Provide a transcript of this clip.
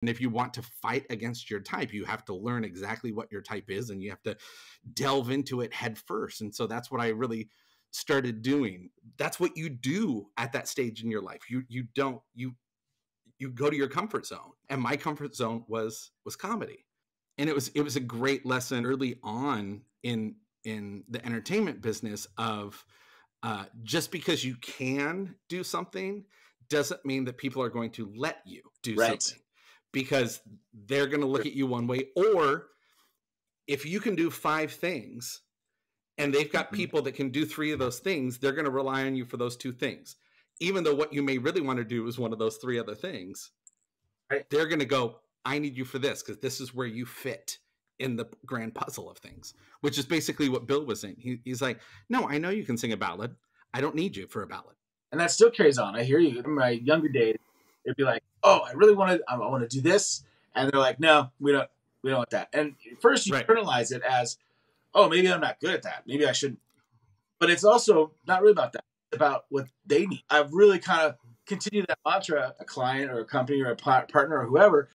And if you want to fight against your type, you have to learn exactly what your type is and you have to delve into it head first. And so that's what I really started doing. That's what you do at that stage in your life. You you don't you you go to your comfort zone. And my comfort zone was was comedy. And it was it was a great lesson early on in in the entertainment business of uh, just because you can do something doesn't mean that people are going to let you do right. something because they're going to look at you one way or if you can do five things and they've got mm-hmm. people that can do three of those things they're going to rely on you for those two things. Even though what you may really want to do is one of those three other things right. they're going to go i need you for this because this is where you fit in the grand puzzle of things which is basically what bill was saying. He, he's like no i know you can sing a ballad. I don't need you for a ballad. And that still carries on. I hear you. In my younger days it'd be like oh, I really want to, I want to do this, and they're like, no, we don't, we don't want that. And first, you right. internalize it as, oh, maybe I'm not good at that. Maybe I shouldn't. But it's also not really about that. It's about what they need. I've really kind of continued that mantra. A client or a company or a partner or whoever